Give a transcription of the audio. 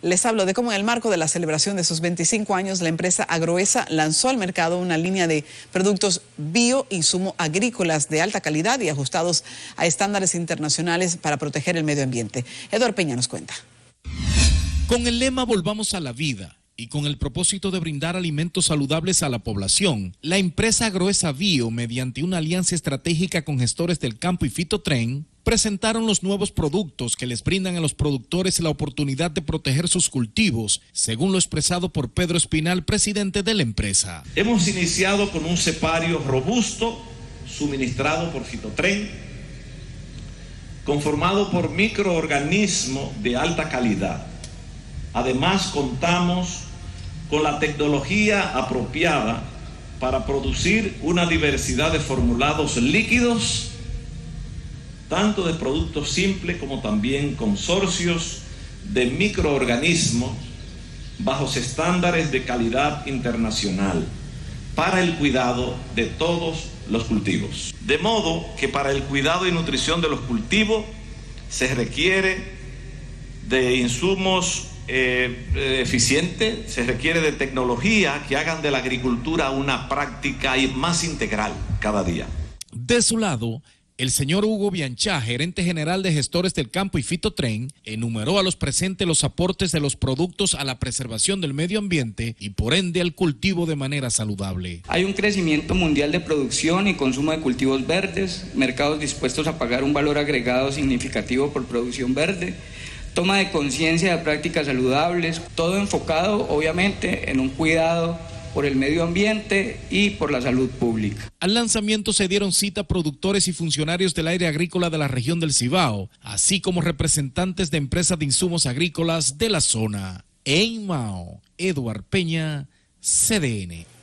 Les hablo de cómo en el marco de la celebración de sus 25 años, la empresa Agroesa lanzó al mercado una línea de productos bio, insumo agrícolas de alta calidad y ajustados a estándares internacionales para proteger el medio ambiente. Eduardo Peña nos cuenta. Con el lema Volvamos a la vida y con el propósito de brindar alimentos saludables a la población, la empresa Gruesa Bio, mediante una alianza estratégica con gestores del campo y Fitotren, presentaron los nuevos productos que les brindan a los productores la oportunidad de proteger sus cultivos, según lo expresado por Pedro Espinal, presidente de la empresa. Hemos iniciado con un cepario robusto, suministrado por Fitotren, conformado por microorganismos de alta calidad. Además, contamos con la tecnología apropiada para producir una diversidad de formulados líquidos, tanto de productos simples como también consorcios de microorganismos bajo estándares de calidad internacional para el cuidado de todos los cultivos. De modo que para el cuidado y nutrición de los cultivos se requiere de insumos eh, eficiente, se requiere de tecnología que hagan de la agricultura una práctica más integral cada día. De su lado, el señor Hugo Bianchá, gerente general de gestores del campo y Fitotren, enumeró a los presentes los aportes de los productos a la preservación del medio ambiente y por ende al cultivo de manera saludable. Hay un crecimiento mundial de producción y consumo de cultivos verdes, mercados dispuestos a pagar un valor agregado significativo por producción verde toma de conciencia de prácticas saludables, todo enfocado obviamente en un cuidado por el medio ambiente y por la salud pública. Al lanzamiento se dieron cita productores y funcionarios del aire agrícola de la región del Cibao, así como representantes de empresas de insumos agrícolas de la zona. En Mao, Eduard Peña, CDN.